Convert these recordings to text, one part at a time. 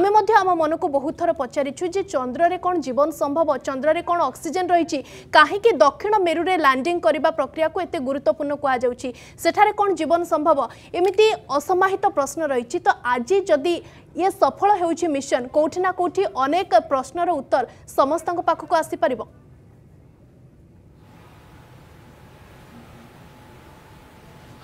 ଆମେ ମଧ୍ୟ ଆମ ମନକୁ ବହୁତ ଥର ପଚାରିଛୁ ଯେ ଚନ୍ଦ୍ରରେ କ'ଣ ଜୀବନ ସମ୍ଭବ? ଚନ୍ଦ୍ରରେ କ'ଣ ଅକ୍ସିଜେନ୍ ରହିଛି? କାହିଁକି ଦକ୍ଷିଣ ମେରୁରେ ଲ୍ୟାଣ୍ଡିଂ କରିବା ପ୍ରକ୍ରିୟାକୁ ଏତେ ଗୁରୁତ୍ୱପୂର୍ଣ୍ଣ କୁହାଯାଉଛି? ସେଠାରେ କ'ଣ ଜୀବନ ସମ୍ଭବ? ଏମିତି ଅସମାହିତ ପ୍ରଶ୍ନ ରହିଛି। ତ ଆଜି ଯଦି ଇଏ ସଫଳ ହେଉଛି ମିଶନ କୋଉଠି ନା କୋଉଠି ଅନେକ ପ୍ରଶ୍ନର ଉତ୍ତର ସମସ୍ତଙ୍କ ପାଖକୁ ଆସିପାରିବ।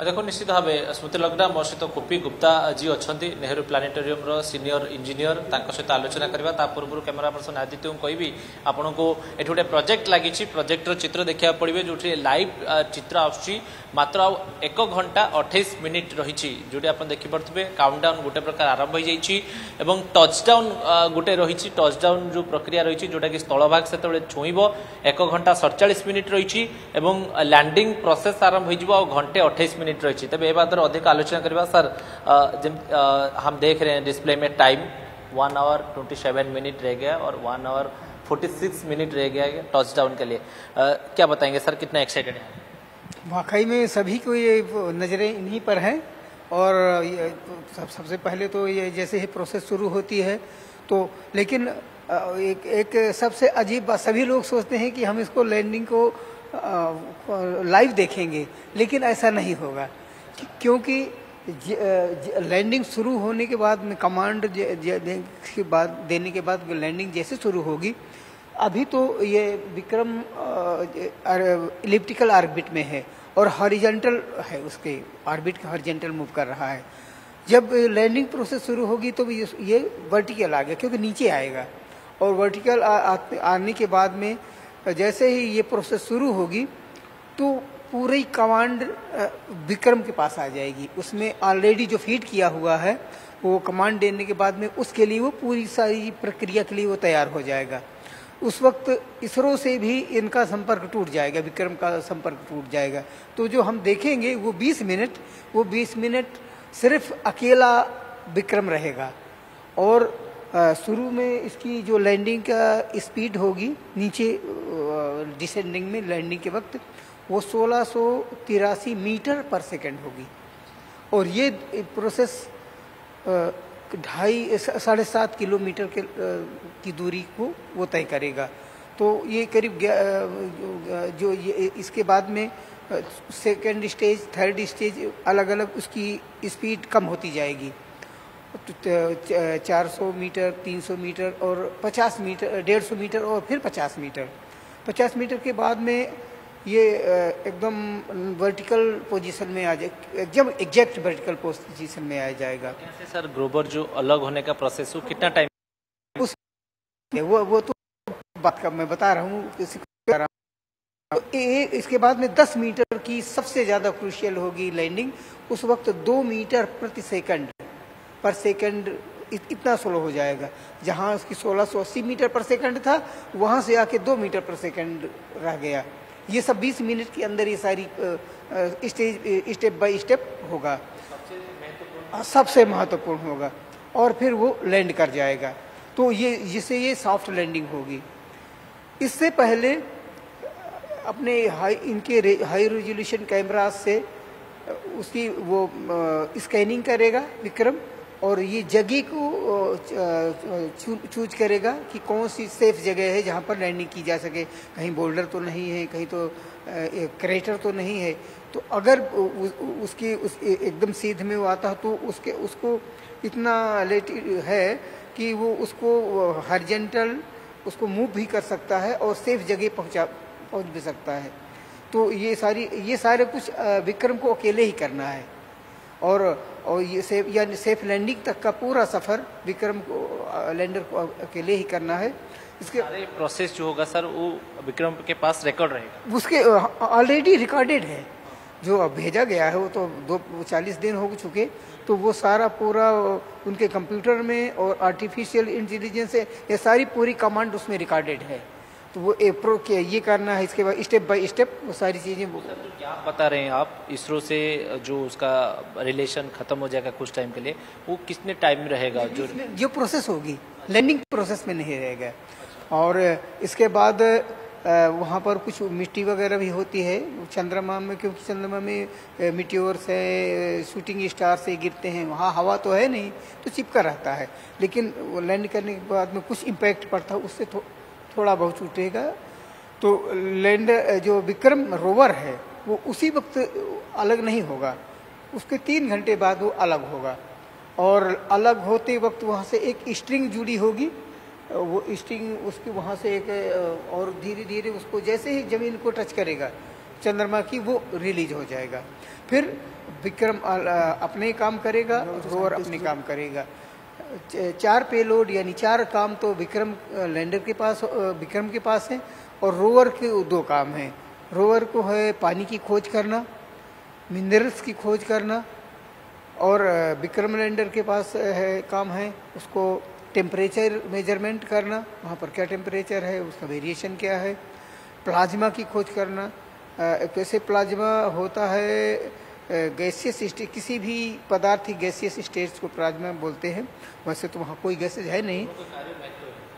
ଦେଖ ନିଶ୍ଚିତ ଭାବେ ସ୍ମୃତି ଲଗ୍ନା ମୋ ସହିତ କୋପି ଗୁପ୍ତା ଯିଏ ଅଛନ୍ତି ନେହେରୁ ପ୍ଲାନେଟୋରିୟମର ସିନିୟର ଇଞ୍ଜିନିୟର ତାଙ୍କ ସହିତ ଆଲୋଚନା କରିବା ତା ପୂର୍ବରୁ କ୍ୟାମେରା ପର୍ସନ ଆଦିତ୍ୟଙ୍କୁ କହିବି ଆପଣଙ୍କୁ ଏଠି ଗୋଟେ ପ୍ରୋଜେକ୍ଟ ଲାଗିଛି ପ୍ରୋଜେକ୍ଟର ଚିତ୍ର ଦେଖିବାକୁ ପଡ଼ିବେ ଯେଉଁଠି ଲାଇଭ୍ ଚିତ୍ର ଆସୁଛି ମାତ୍ର ଆଉ ଏକ ଘଣ୍ଟା ଅଠେଇଶ ମିନିଟ୍ ରହିଛି ଯେଉଁଠି ଆପଣ ଦେଖିପାରୁଥିବେ କାଉଣ୍ଟଡାଉନ୍ ଗୋଟେ ପ୍ରକାର ଆରମ୍ଭ ହୋଇଯାଇଛି ଏବଂ ଟଚ୍ଡାଉନ୍ ଗୋଟେ ରହିଛି ଟଚ୍ଡାଉନ୍ ଯେଉଁ ପ୍ରକ୍ରିୟା ରହିଛି ଯେଉଁଟାକି ସ୍ଥଳଭାଗ ସେତେବେଳେ ଛୁଇଁବ ଏକ ଘଣ୍ଟା ସଡ଼ଚାଳିଶ ମିନିଟ୍ ରହିଛି ଏବଂ ଲ୍ୟାଣ୍ଡିଂ ପ୍ରୋସେସ୍ ଆରମ୍ଭ ହୋଇଯିବ ଆଉ ଘଣ୍ଟେ ଅଠେଇଶ मिनट रही तेज ए बात अधिक आलोचना करवा सर जम हम देख रहे हैं डिस्प्ले में time one hour twenty seven minute रह गया और one hour forty six minute रह गया टच डाउन के लिए। आ, क्या बताएँगे सर कितना एक्साइटेड है? वाकई में सभी को ये नज़रें इन्हीं पर हैं और सब सबसे पहले तो ये जैसे ही प्रोसेस शुरू होती है तो लेकिन एक एक सबसे अजीब बात सभी लोग सोचते हैं कि हम इसको लैंडिंग को लाइव देखेंगे लेकिन ऐसा नहीं होगा। क्योंकि लैंडिंग शुरू होने के बाद में कमांड के बाद देने के बाद लैंडिंग जैसे शुरू होगी अभी तो ये विक्रम इलिप्टिकल आर्बिट में है और हॉरिजेंटल है उसके आर्बिट का हॉरिजेंटल मूव कर रहा है। जब लैंडिंग प्रोसेस शुरू होगी तो ये वर्टिकल आ गया क्योंकि नीचे आएगा। और वर्टिकल आ, आ, आने के बाद में जैसे ही ये प्रोसेस शुरू होगी तो पूरी कमांड विक्रम के पास आ जाएगी। उसमें ऑलरेडी जो फ़ीड किया हुआ है, वो कमांड देने के बाद में उसके लिए वो पूरी सारी प्रक्रिया के लिए वो तैयार हो जाएगा। उस वक्त इसरो से भी इनका संपर्क टूट जाएगा, विक्रम का संपर्क टूट जाएगा। तो जो हम देखेंगे, वो 20 मिनट, वो 20 मिनट सिर्फ़ अकेला विक्रम रहेगा। और शुरू में इसकी जो लैंडिंग का स्पीड होगी, नीचे डिसेंडिंग में लैंडिंग के वक्त वो सोलह मीटर पर सेकेंड होगी। और ये प्रोसेस ढाई, साढ़े सात किलोमीटर के की दूरी को वो तय करेगा। तो ये करीब जो ये, इसके बाद में सेकेंड स्टेज, थर्ड स्टेज अलग अलग उसकी स्पीड कम होती जाएगी। चार सौ मीटर, तीन सौ मीटर और पचास मीटर, डेढ़ सौ मीटर और फिर पचास मीटर। पचास मीटर के बाद में ये एकदम वर्टिकल पोजीशन में आ जाए एकदम एग्जैक्ट वर्टिकल पोजीशन में आ जाएगा। कैसे सर ग्रोबर जो अलग होने का प्रोसेस हो कितना टाइम उस वो वो तो बात का मैं बता रहा हूँ तो इसके बाद में 10 मीटर की सबसे ज़्यादा क्रूशियल होगी लैंडिंग उस वक्त दो मीटर प्रति सेकंड पर सेकंड इतना स्लो हो जाएगा। जहाँ उसकी 1680 मीटर पर सेकंड था वहाँ से आके दो मीटर पर सेकंड रह गया। ये सब 20 मिनट के अंदर ये सारी स्टेज स्टेप बाय स्टेप होगा। सबसे महत्वपूर्ण होगा। और फिर वो लैंड कर जाएगा। तो ये जिससे ये सॉफ्ट लैंडिंग होगी। इससे पहले अपने हाई इनके हाई रेजोल्यूशन कैमरा से उसकी वो स्कैनिंग करेगा विक्रम। और ये जगह को चूज़ करेगा कि कौन सी सेफ़ जगह है जहाँ पर लैंडिंग की जा सके। कहीं बोल्डर तो नहीं है, कहीं तो क्रेटर तो नहीं है। तो अगर उसकी, उस एकदम सीध में वो आता है तो उसके, उसको इतना लेट है कि वो उसको हरजेंटल उसको मूव भी कर सकता है और सेफ़ जगह पहुँचा, पहुँच भी सकता है। तो ये सारी, ये सारे कुछ विक्रम को अकेले ही करना है। और और ये सेफ़ यानी सेफ़ लैंडिंग तक का पूरा सफ़र विक्रम को लैंडर को अकेले ही करना है। इसके प्रोसेस जो होगा सर वो विक्रम के पास रिकॉर्ड रहेगा। उसके ऑलरेडी रिकॉर्डेड है। जो अब भेजा गया है वो तो दो चालीस दिन हो चुके तो वो सारा पूरा उनके कंप्यूटर में और आर्टिफिशियल इंटेलिजेंस से ये सारी पूरी कमांड उसमें रिकॉर्डेड है। तो वो अप्रो के ये करना है इसके बाद स्टेप बाय स्टेप वो सारी चीज़ें तो क्या बता रहे हैं आप इसरो से जो उसका रिलेशन खत्म हो जाएगा कुछ टाइम के लिए वो कितने टाइम में रहेगा? जो जो प्रोसेस होगी लैंडिंग प्रोसेस में नहीं रहेगा। और इसके बाद वहाँ पर कुछ मिट्टी वगैरह भी होती है चंद्रमा में क्योंकि चंद्रमा में मिट्योर से शूटिंग स्टार से गिरते हैं वहाँ हवा तो है नहीं तो चिपका रहता है। लेकिन वो लैंड करने के बाद में कुछ इम्पैक्ट पड़ता है उससे थोड़ा बहुत छूटेगा। तो लैंड जो विक्रम रोवर है वो उसी वक्त अलग नहीं होगा। उसके तीन घंटे बाद वो अलग होगा। और अलग होते वक्त वहाँ से एक स्ट्रिंग जुड़ी होगी। वो स्ट्रिंग उसकी वहाँ से एक और धीरे धीरे उसको जैसे ही ज़मीन को टच करेगा चंद्रमा की वो रिलीज़ हो जाएगा। फिर विक्रम अपने काम करेगा रोवर अपने काम करेगा। चार पेलोड, यानी चार काम तो विक्रम लैंडर के पास विक्रम के पास है और रोवर के दो काम हैं। रोवर को है पानी की खोज करना, मिनरल्स की खोज करना और विक्रम लैंडर के पास है काम है उसको टेम्परेचर मेज़रमेंट करना, वहाँ पर क्या टेम्परेचर है, उसका वेरिएशन क्या है, प्लाज्मा की खोज करना कैसे प्लाज्मा होता है गैसियस स्टेट किसी भी पदार्थ गैसियस स्टेज को प्लाज्मा बोलते हैं, वैसे तो वहाँ कोई गैसेज है नहीं।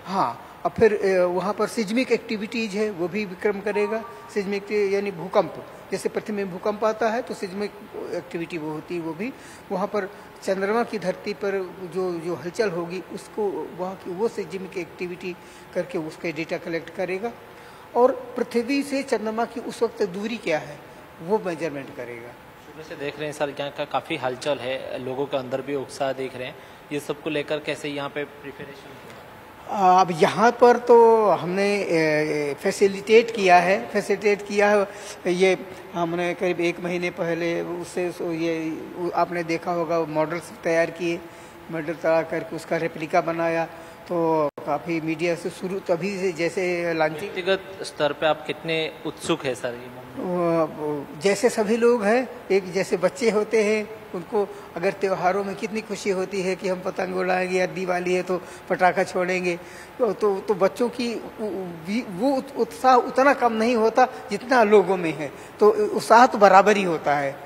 हाँ और फिर वहाँ पर सिज्मिक एक्टिविटीज़ है, वो भी विक्रम करेगा। सिज्मिक यानी भूकंप, जैसे पृथ्वी में भूकंप आता है तो सिज्मिक एक्टिविटी वो होती है, वो भी। वहाँ पर चंद्रमा की धरती पर जो जो हलचल होगी, उसको, वहाँ की, वो सिज्मिक एक्टिविटी करके उसके डेटा कलेक्ट करेगा। और पृथ्वी से चंद्रमा की उस वक्त दूरी क्या है, वो मेज़रमेंट करेगा। से देख रहे हैं सर यहाँ का काफ़ी हलचल है, लोगों के अंदर भी उत्साह देख रहे हैं। ये सबको लेकर कैसे यहाँ पे प्रिपरेशन अब यहाँ पर तो हमने फैसिलिटेट किया है फैसिलिटेट किया है। ये हमने करीब एक महीने पहले उससे ये आपने देखा होगा मॉडल्स तैयार किए मॉडल तैयार करके उसका रेप्लिका बनाया। तो काफ़ी मीडिया से शुरू तभी से जैसे लॉन्चिंग व्यक्तिगत स्तर पे आप कितने उत्सुक है सर ये जैसे सभी लोग हैं एक जैसे बच्चे होते हैं उनको अगर त्योहारों में कितनी खुशी होती है कि हम पतंग उड़ाएँगे या दिवाली है तो पटाखा छोड़ेंगे तो तो, तो बच्चों की वो उत्साह उतना कम नहीं होता जितना लोगों में है तो उत्साह तो बराबर ही होता है।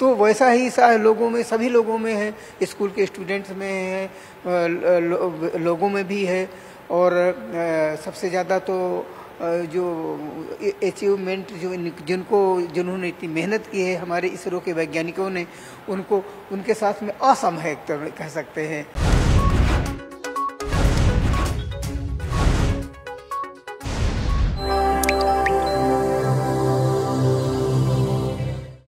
तो वैसा ही सा लोगों में सभी लोगों में है स्कूल के स्टूडेंट्स में है लोगों में भी है और सबसे ज़्यादा तो जो अचीवमेंट जो जिनको, जिन्होंने इतनी मेहनत की है, हमारे इसरो के वैज्ञानिकों ने, उनको, उनके साथ में असम कह सकते हैं।